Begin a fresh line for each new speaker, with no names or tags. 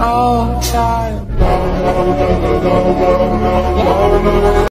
all time.